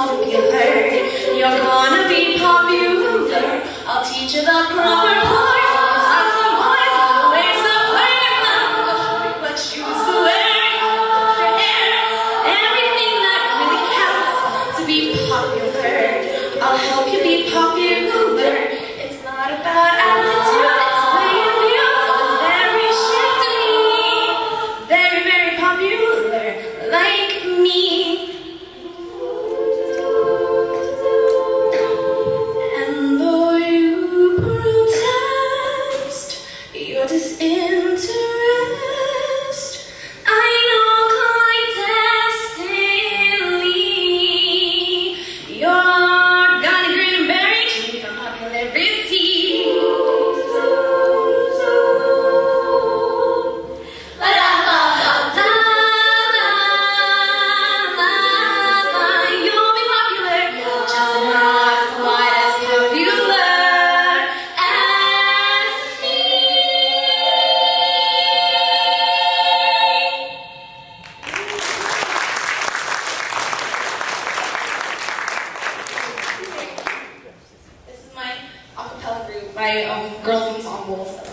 popular. You're gonna be popular. I'll teach you the proper My um, girls ensemble. So